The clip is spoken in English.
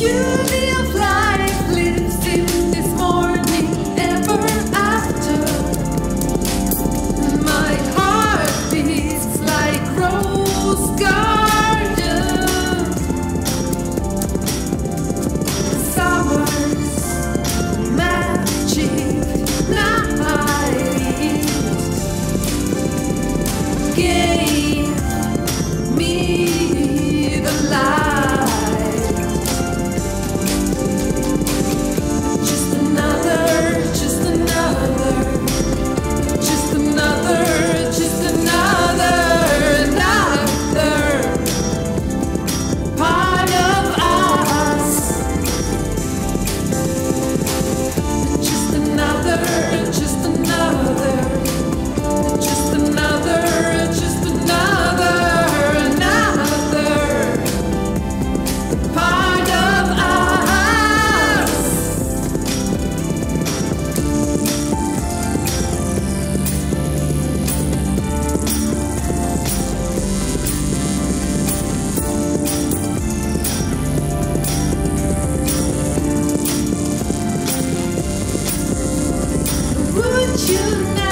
you. You now.